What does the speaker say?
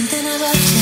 Something about you.